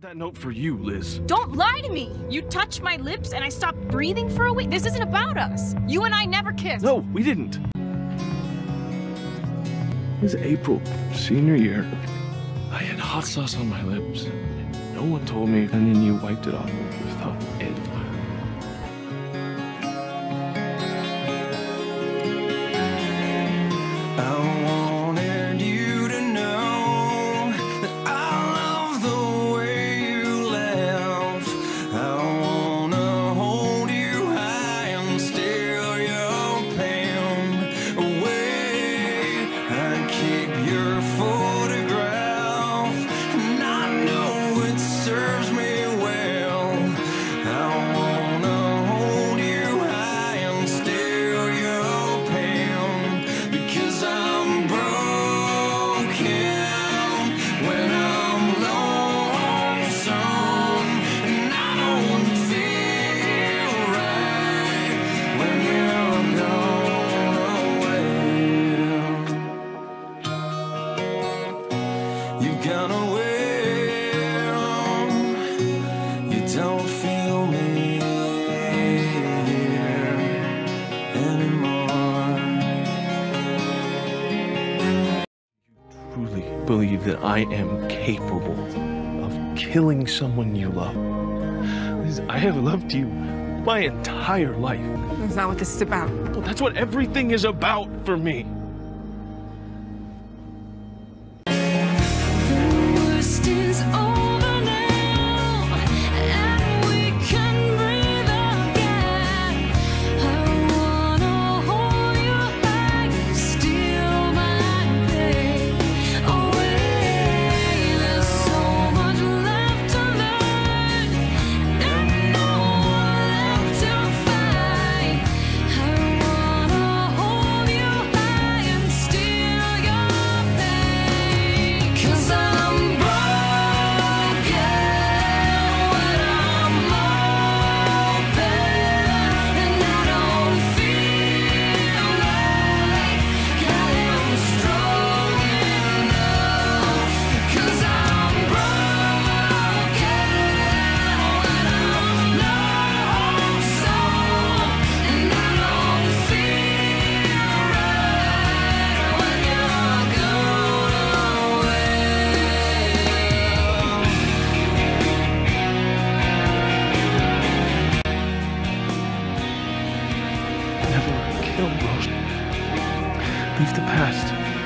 wrote that note for you, Liz. Don't lie to me! You touched my lips and I stopped breathing for a week. This isn't about us. You and I never kissed. No, we didn't. It was April, senior year. I had hot sauce on my lips. And no one told me, and then you wiped it off without away. You've gone. You don't feel me anymore. Truly believe that I am capable of killing someone you love. Liz, I have loved you my entire life. That's not what this is about. Well, that's what everything is about for me.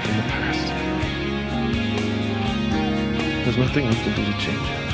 In the past. There's nothing we can do to change it.